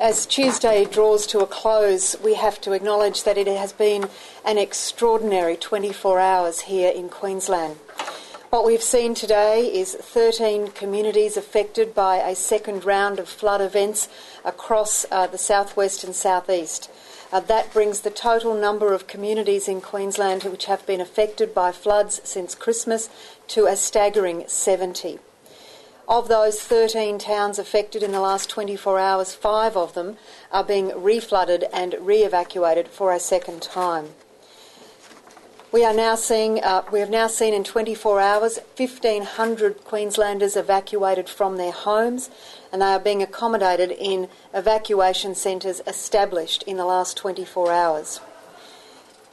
As Tuesday draws to a close, we have to acknowledge that it has been an extraordinary 24 hours here in Queensland. What we've seen today is 13 communities affected by a second round of flood events across uh, the southwest and southeast. Uh, that brings the total number of communities in Queensland which have been affected by floods since Christmas to a staggering 70. Of those 13 towns affected in the last 24 hours, five of them are being reflooded and re evacuated for a second time. We are now seeing, uh, we have now seen in 24 hours 1,500 Queenslanders evacuated from their homes, and they are being accommodated in evacuation centres established in the last 24 hours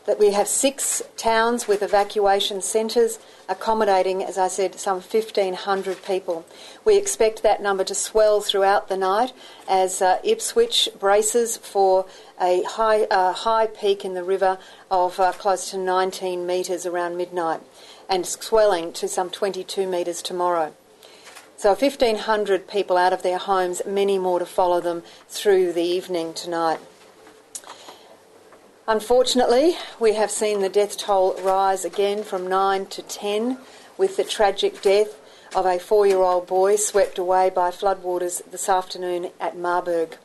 that we have six towns with evacuation centres accommodating, as I said, some 1,500 people. We expect that number to swell throughout the night as uh, Ipswich braces for a high, uh, high peak in the river of uh, close to 19 metres around midnight and swelling to some 22 metres tomorrow. So 1,500 people out of their homes, many more to follow them through the evening tonight. Unfortunately, we have seen the death toll rise again from 9 to 10 with the tragic death of a four year old boy swept away by floodwaters this afternoon at Marburg.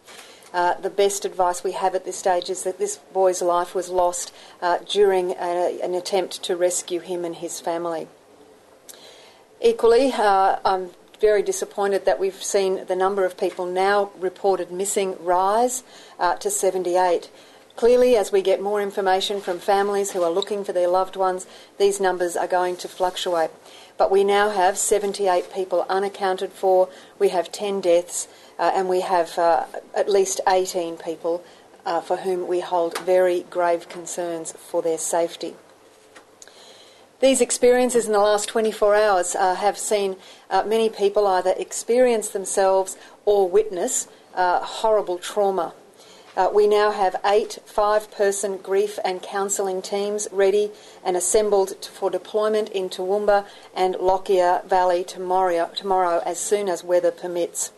Uh, the best advice we have at this stage is that this boy's life was lost uh, during a, an attempt to rescue him and his family. Equally, uh, I'm very disappointed that we've seen the number of people now reported missing rise uh, to 78. Clearly, as we get more information from families who are looking for their loved ones, these numbers are going to fluctuate. But we now have 78 people unaccounted for, we have 10 deaths, uh, and we have uh, at least 18 people uh, for whom we hold very grave concerns for their safety. These experiences in the last 24 hours uh, have seen uh, many people either experience themselves or witness uh, horrible trauma uh, we now have eight five person grief and counselling teams ready and assembled for deployment in Toowoomba and Lockyer Valley tomorrow, tomorrow as soon as weather permits.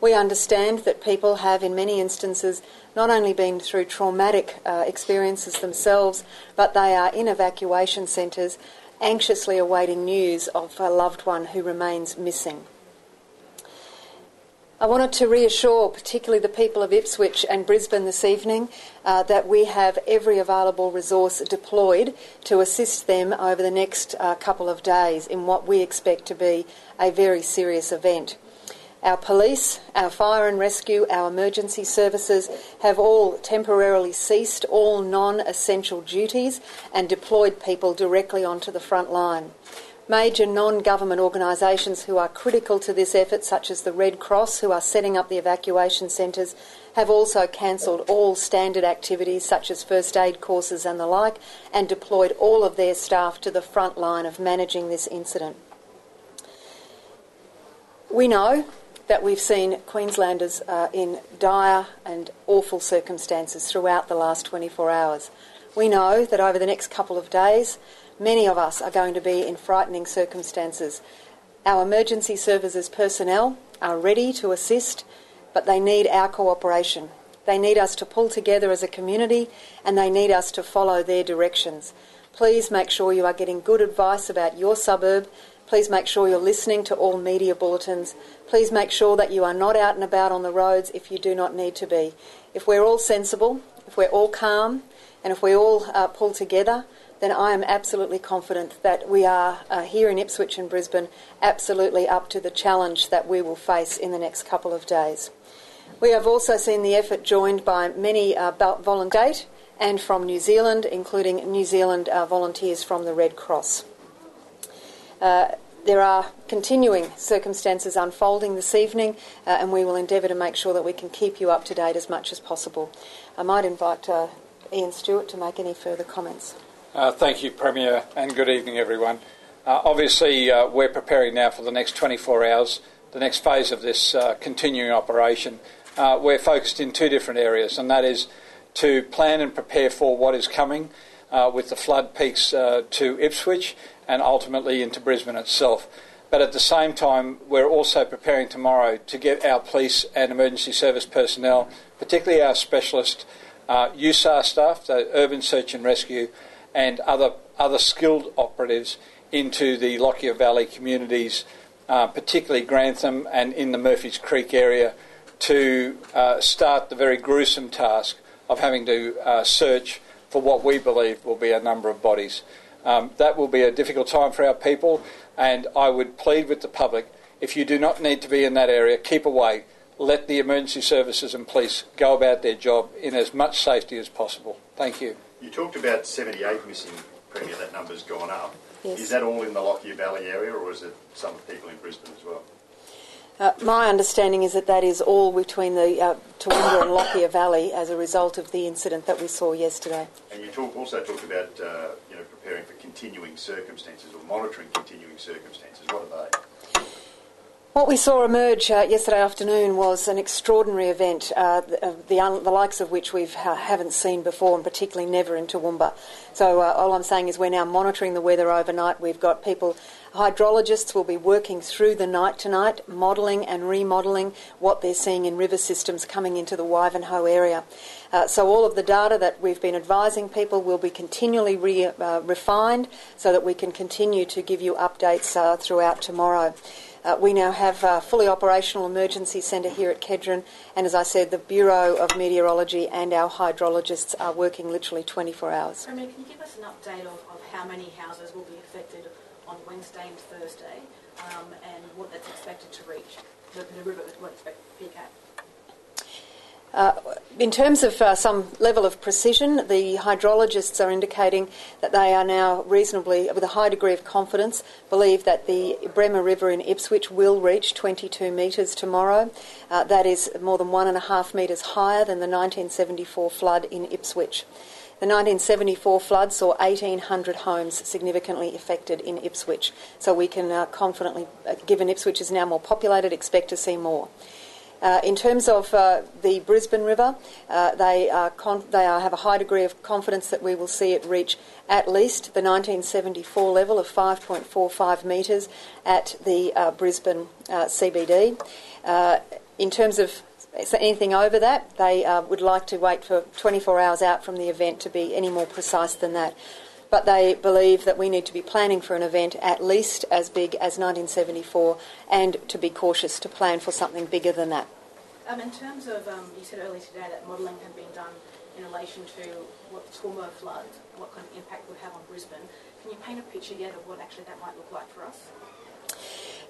We understand that people have, in many instances, not only been through traumatic uh, experiences themselves, but they are in evacuation centres anxiously awaiting news of a loved one who remains missing. I wanted to reassure, particularly the people of Ipswich and Brisbane this evening, uh, that we have every available resource deployed to assist them over the next uh, couple of days in what we expect to be a very serious event. Our police, our fire and rescue, our emergency services have all temporarily ceased all non essential duties and deployed people directly onto the front line. Major non government organisations who are critical to this effort, such as the Red Cross, who are setting up the evacuation centres, have also cancelled all standard activities such as first aid courses and the like and deployed all of their staff to the front line of managing this incident. We know that we've seen Queenslanders uh, in dire and awful circumstances throughout the last 24 hours. We know that over the next couple of days, Many of us are going to be in frightening circumstances. Our emergency services personnel are ready to assist, but they need our cooperation. They need us to pull together as a community and they need us to follow their directions. Please make sure you are getting good advice about your suburb. Please make sure you're listening to all media bulletins. Please make sure that you are not out and about on the roads if you do not need to be. If we're all sensible, if we're all calm, and if we all uh, pull together, then I am absolutely confident that we are uh, here in Ipswich and Brisbane absolutely up to the challenge that we will face in the next couple of days. We have also seen the effort joined by many uh, volunteers and from New Zealand, including New Zealand uh, volunteers from the Red Cross. Uh, there are continuing circumstances unfolding this evening, uh, and we will endeavour to make sure that we can keep you up to date as much as possible. I might invite uh, Ian Stewart to make any further comments. Uh, thank you, Premier, and good evening, everyone. Uh, obviously, uh, we're preparing now for the next 24 hours, the next phase of this uh, continuing operation. Uh, we're focused in two different areas, and that is to plan and prepare for what is coming uh, with the flood peaks to Ipswich and ultimately into Brisbane itself. But at the same time, we're also preparing tomorrow to get our police and emergency service personnel, particularly our specialist USAR staff, the urban search and rescue, and other other skilled operatives into the Lockyer Valley communities, uh, particularly Grantham and in the Murphy's Creek area, to uh, start the very gruesome task of having to uh, search for what we believe will be a number of bodies. Um, that will be a difficult time for our people, and I would plead with the public if you do not need to be in that area, keep away. Let the emergency services and police go about their job in as much safety as possible. Thank you. You talked about 78 missing, Premier, that number's gone up. Yes. Is that all in the Lockyer Valley area or is it some people in Brisbane as well? Uh, my understanding is that that is all between the uh, Toowoomba and Lockyer Valley as a result of the incident that we saw yesterday. And you talk, also talked about uh, you know, preparing for continuing circumstances or monitoring continuing circumstances. What are they? What we saw emerge uh, yesterday afternoon was an extraordinary event, uh, the, the, un- the, likes of which we ha- haven't seen before, and particularly never in Toowoomba. So uh, all I'm saying is we're now monitoring the weather overnight. We've got people, hydrologists will be working through the night tonight, modelling and remodelling what they're seeing in river systems coming into the Wivenhoe area. Uh, so all of the data that we've been advising people will be continually re- uh, refined so that we can continue to give you updates uh, throughout tomorrow. Uh, we now have a fully operational emergency centre here at Kedron, and as I said, the Bureau of Meteorology and our hydrologists are working literally 24 hours. Premier, can you give us an update of, of how many houses will be affected on Wednesday and Thursday, um, and what that's expected to reach, the, the river, what expect to peak at? Uh, in terms of uh, some level of precision, the hydrologists are indicating that they are now reasonably, with a high degree of confidence, believe that the Bremer River in Ipswich will reach 22 metres tomorrow. Uh, that is more than one and a half metres higher than the 1974 flood in Ipswich. The 1974 flood saw 1,800 homes significantly affected in Ipswich, so we can uh, confidently, uh, given Ipswich is now more populated, expect to see more. Uh, in terms of uh, the Brisbane River, uh, they, are con- they are, have a high degree of confidence that we will see it reach at least the 1974 level of 5.45 metres at the uh, Brisbane uh, CBD. Uh, in terms of anything over that, they would like to wait for 24 hours out from the event to be any more precise than that but they believe that we need to be planning for an event at least as big as 1974 and to be cautious to plan for something bigger than that. Um, in terms of, um, you said earlier today that modelling had been done in relation to what the Toowoomba flood, what kind of impact would have on Brisbane. Can you paint a picture yet of what actually that might look like for us?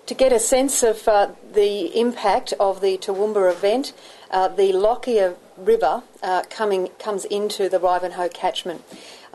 To get a sense of uh, the impact of the Toowoomba event, uh, the Lockyer River uh, coming comes into the Wivenhoe catchment.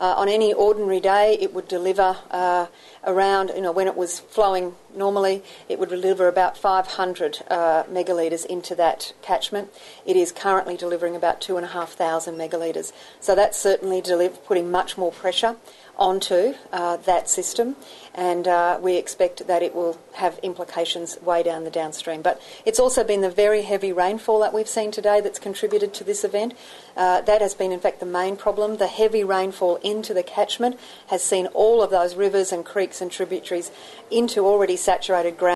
Uh, on any ordinary day, it would deliver uh, around, you know, when it was flowing normally, it would deliver about 500 uh, megalitres into that catchment. It is currently delivering about 2,500 megalitres. So that's certainly deliver, putting much more pressure onto uh, that system, and uh, we expect that it will have implications way down the downstream. But it's also been the very heavy rainfall that we've seen today that's contributed to this event. Uh, that has been, in fact, the main problem. The heavy rainfall into the catchment has seen all of those rivers and creeks and tributaries into already saturated ground.